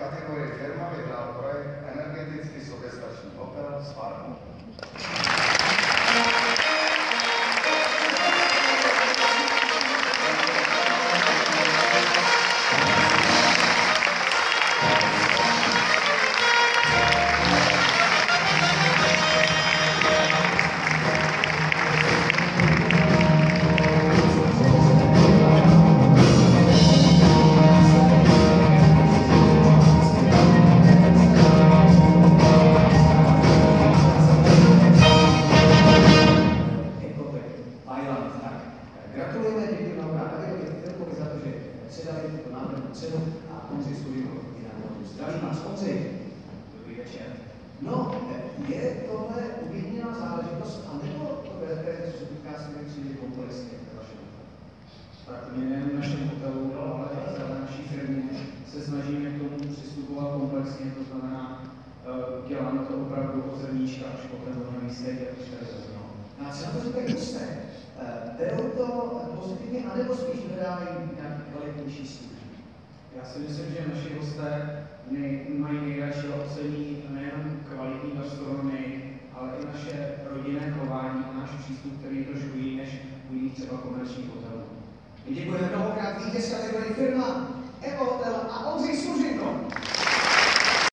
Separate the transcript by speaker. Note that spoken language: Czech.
Speaker 1: kategorii firma
Speaker 2: Gratulujeme, děkuji mnohokrát Davidovi Filkovi za to, že předali tuto návrhu cenu a Ondřej Studikovi i na modu. Zdravím vás, Ondřej.
Speaker 3: Dobrý večer.
Speaker 2: No, je tohle uvědněná záležitost, anebo to berete, co se týká přijde komplexně
Speaker 3: Tak my nejen v našem hotelu, ale i celé naší firmě se snažíme k tomu přistupovat komplexně, to znamená, uh, děláme to opravdu od zrníčka až po ten steak, jak už tady zaznělo.
Speaker 2: A co na to říkají hosté? Eh, Anebo spíš dodávají nějaký kvalitnější služby?
Speaker 3: Já si myslím, že naši hosté nej, mají nejradši ocení nejen kvalitní gastronomii, ale i naše rodinné chování a náš přístup, který je trošku jiný než u jiných třeba komerčních hotelů.
Speaker 2: Děkujeme mnohokrát vítěz kategorie firma, Evo Hotel a.